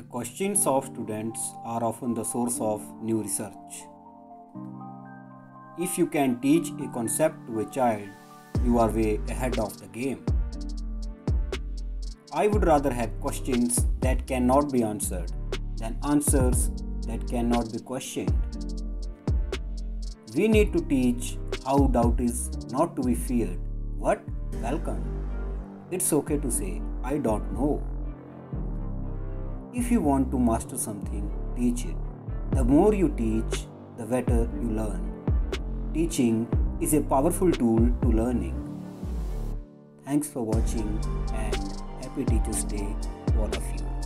The questions of students are often the source of new research. If you can teach a concept to a child, you are way ahead of the game. I would rather have questions that cannot be answered than answers that cannot be questioned. We need to teach how doubt is not to be feared. but Welcome. It's okay to say, I don't know. If you want to master something, teach it. The more you teach, the better you learn. Teaching is a powerful tool to learning. Thanks for watching and happy Teachers Day, to all of you.